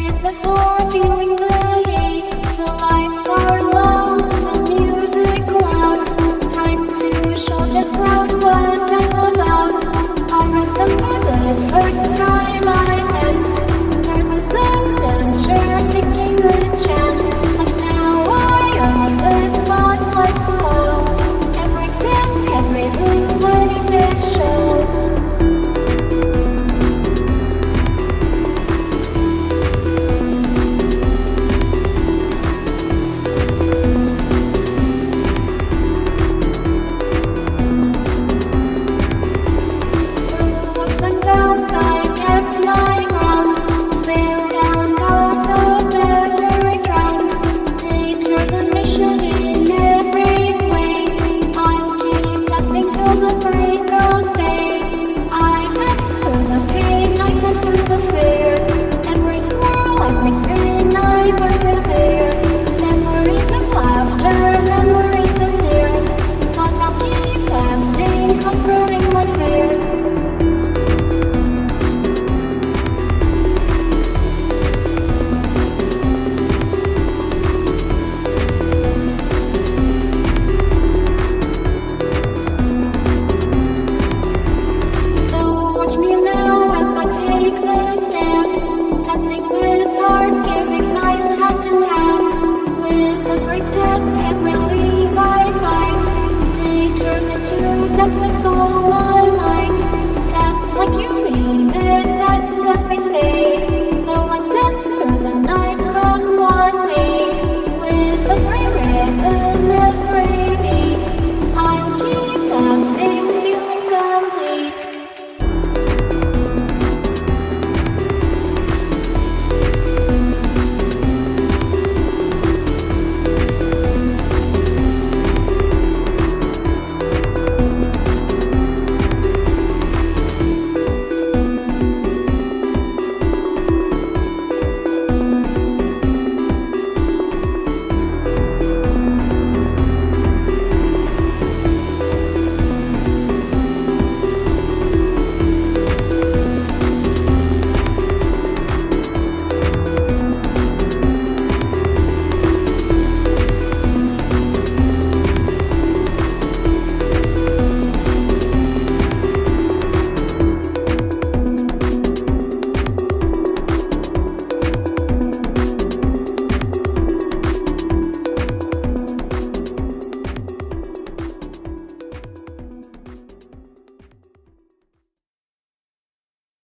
years before feeling blue.